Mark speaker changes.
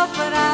Speaker 1: love, but I.